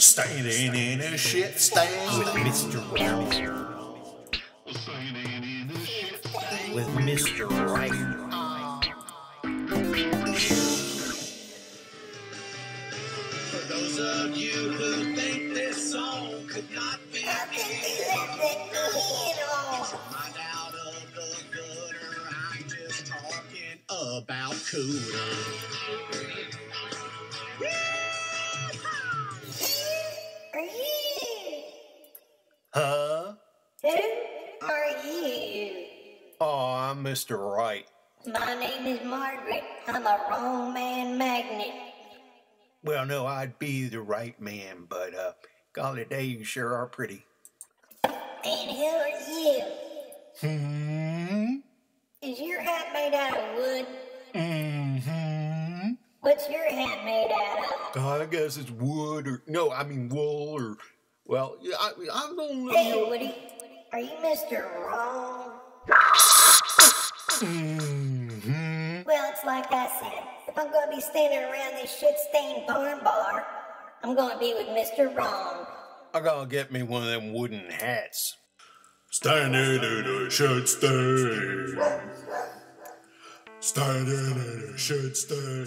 Standing in a shit stain with Mr. Right. With Mr. Right. For those of you who think this song could not be Right out I'm Mr. Right. My name is Margaret. I'm a wrong man magnet. Well, no, I'd be the right man, but uh, golly day, you sure are pretty. And who are you? Hmm. Is your hat made out of wood? Hmm. What's your hat made out of? I guess it's wood or no, I mean wool or well, yeah, I, I don't know. Hey, Woody, are you Mr. Wrong? Like I said. If I'm gonna be standing around this shit-stained barn bar, I'm gonna be with Mr. Wrong. I gotta get me one of them wooden hats. Standing in a shit stain. Standing in a shit stain.